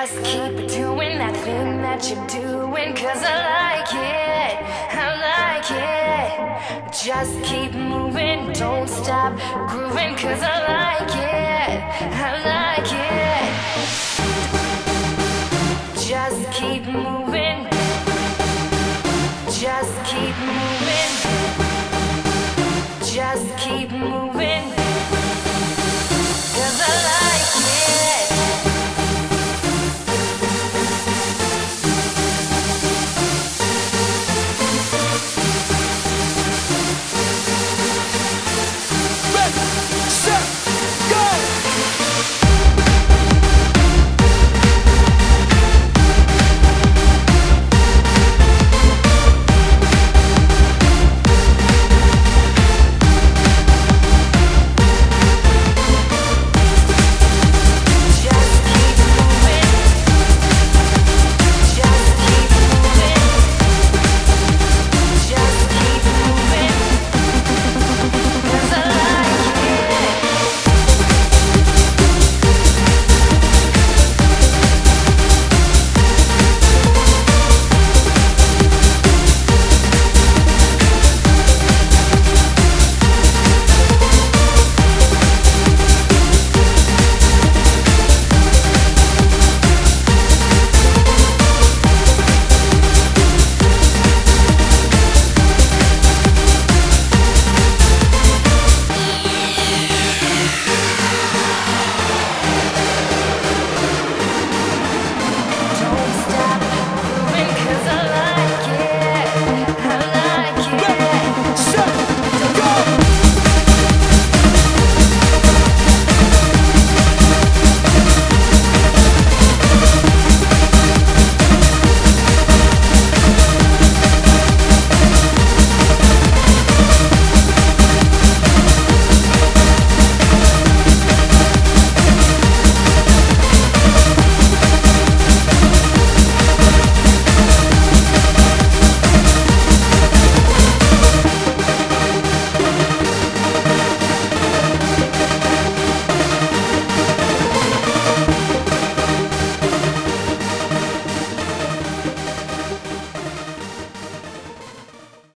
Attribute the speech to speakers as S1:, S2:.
S1: Just keep doing that thing that you're doing, cause I like it, I like it. Just keep moving, don't stop grooving, cause I like it.